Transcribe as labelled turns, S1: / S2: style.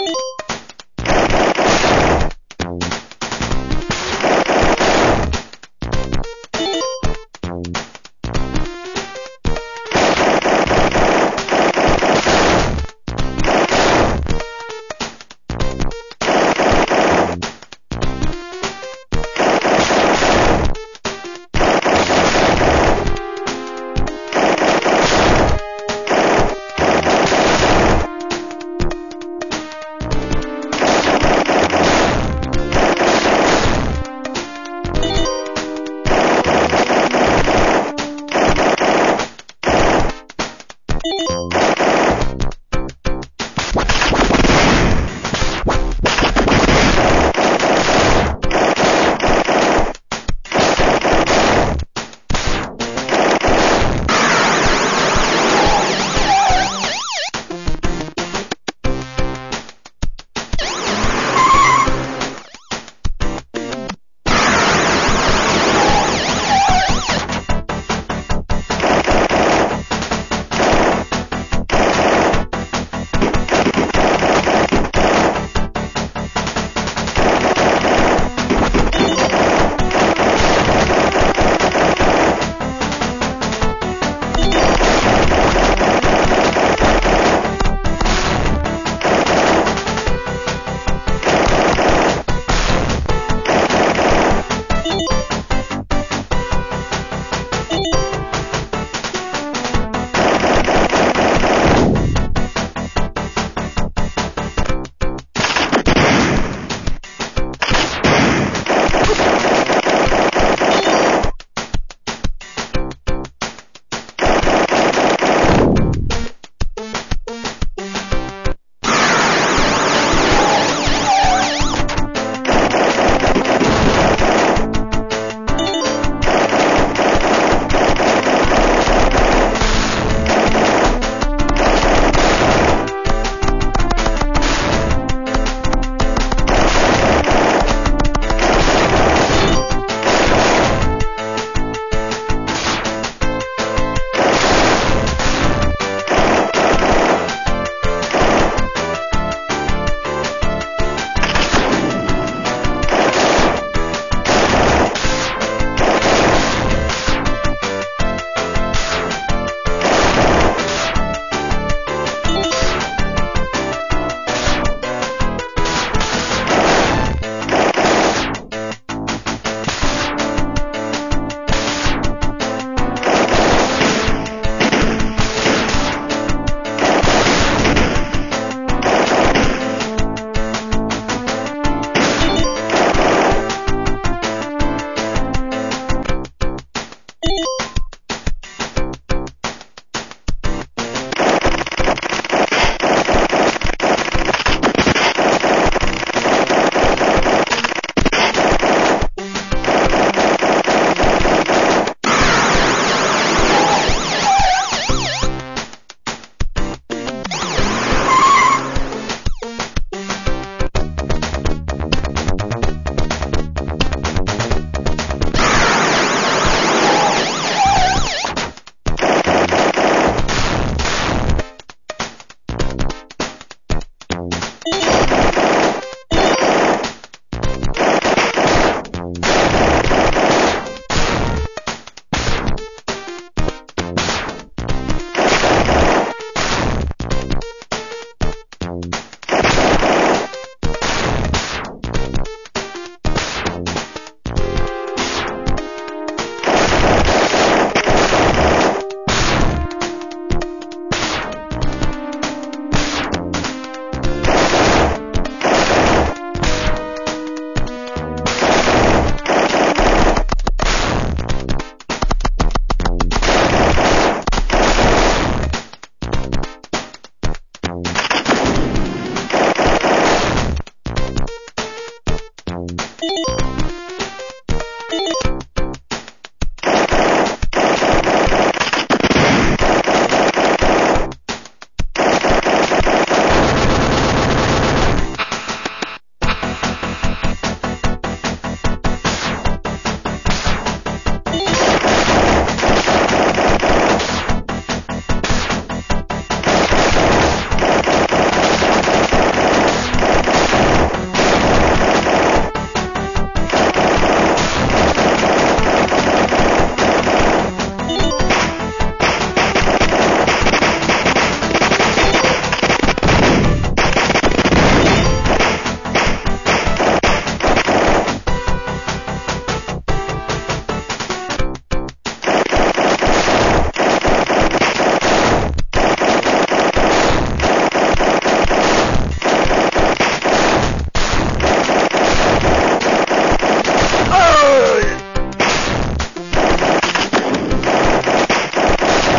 S1: you